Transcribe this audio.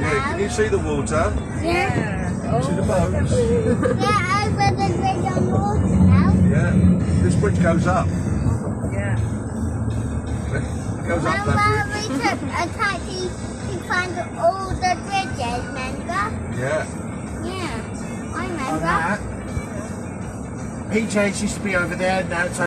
Yeah, can you see the water? Yeah. See the boats? Yeah, over the bridge on water now. Yeah. This bridge goes up. Yeah. It goes up Remember that we bridge. took a taxi to find all the bridges, remember? Yeah. Yeah, I On remember. that. PJ's used to be over there, now it's